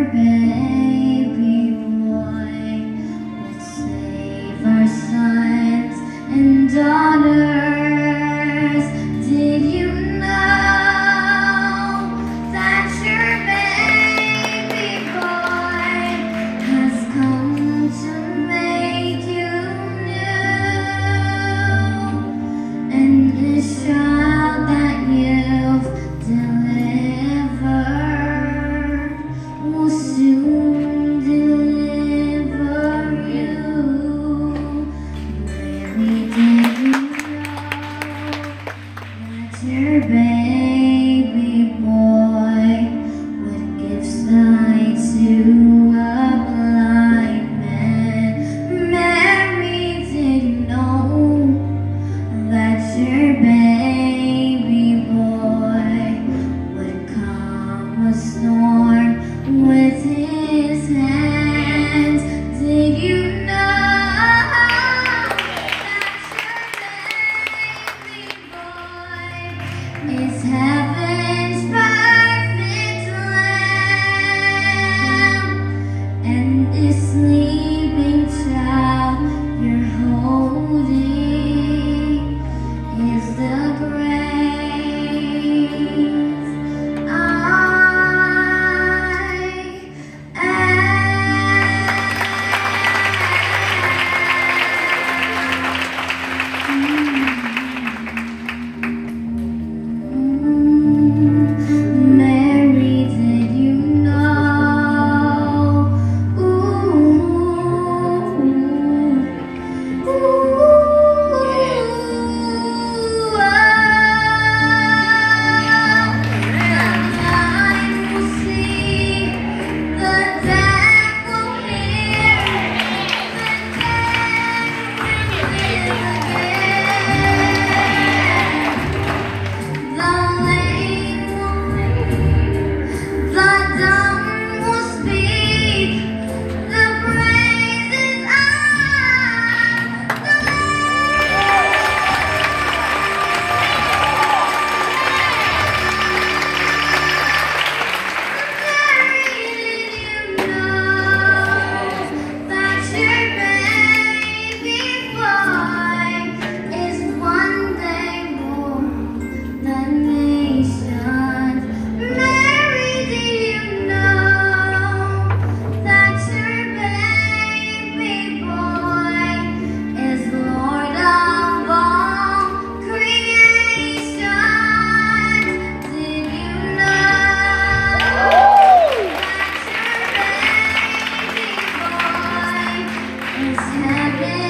bed baby. Amen.